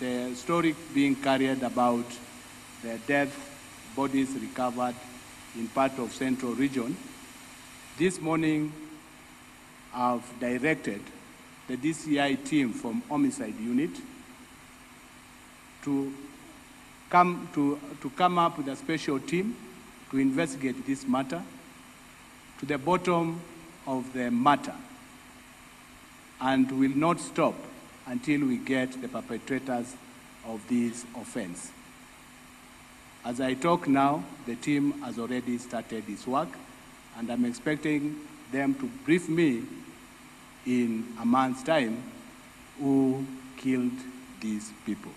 the story being carried about the dead bodies recovered in part of central region, this morning I've directed the DCI team from homicide unit to come, to, to come up with a special team to investigate this matter to the bottom of the matter and will not stop until we get the perpetrators of this offense. As I talk now, the team has already started its work, and I'm expecting them to brief me in a month's time who killed these people.